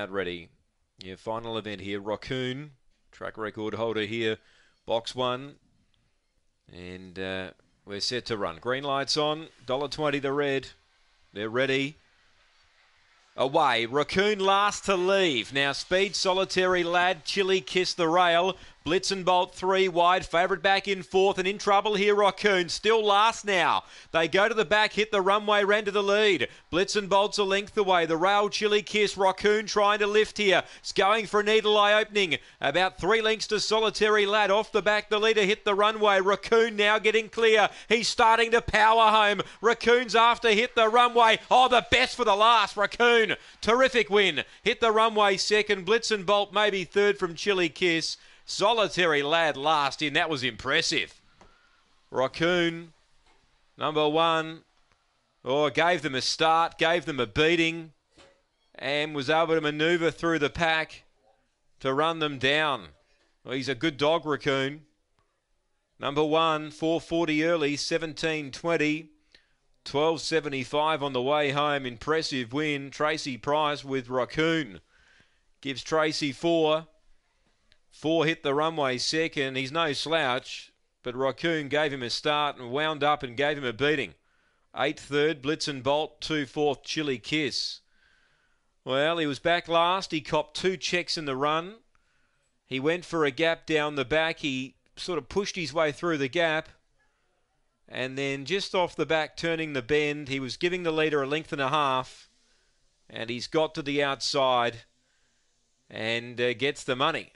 Out ready. Your final event here, Raccoon, track record holder here, box one. And uh, we're set to run. Green lights on, $1.20 the red. They're ready. Away, Raccoon last to leave. Now Speed, Solitary Lad, Chili Kiss the rail. Blitz and Bolt three wide, favourite back in fourth and in trouble here. Raccoon still last now. They go to the back, hit the runway, ran to the lead. Blitz and Bolt's a length away. The rail Chili Kiss, Raccoon trying to lift here. It's going for a needle eye opening. About three lengths to Solitary Lad off the back. The leader hit the runway. Raccoon now getting clear. He's starting to power home. Raccoon's after hit the runway. Oh, the best for the last. Raccoon, terrific win. Hit the runway second. Blitz and Bolt maybe third from Chili Kiss. Solitary lad last in. That was impressive. Raccoon, number one. Oh, gave them a start, gave them a beating, and was able to manoeuvre through the pack to run them down. Well, he's a good dog, Raccoon. Number one, 440 early, 1720. 1275 on the way home. Impressive win. Tracy Price with Raccoon. Gives Tracy four. Four hit the runway second. He's no slouch, but Raccoon gave him a start and wound up and gave him a beating. Eight third, Blitz and Bolt. Two fourth, Chili Kiss. Well, he was back last. He copped two checks in the run. He went for a gap down the back. He sort of pushed his way through the gap. And then just off the back, turning the bend, he was giving the leader a length and a half. And he's got to the outside and uh, gets the money.